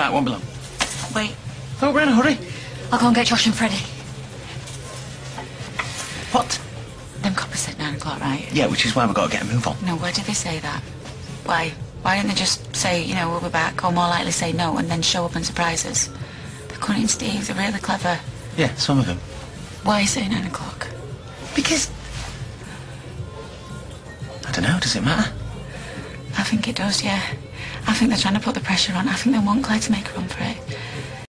Right, won't be long. Wait, Oh, we're in a hurry. I'll go and get Josh and Freddie. What? Them coppers said nine o'clock, right? Yeah, which is why we've got to get a move on. No, why did they say that? Why? Why didn't they just say, you know, we'll be back, or more likely say no, and then show up and surprise us? They're cunning, Steve. They're really clever. Yeah, some of them. Why say nine o'clock? Because... I don't know, does it matter? I think it does, yeah. I think they're trying to put the pressure on. I think they want Claire to make a run for it.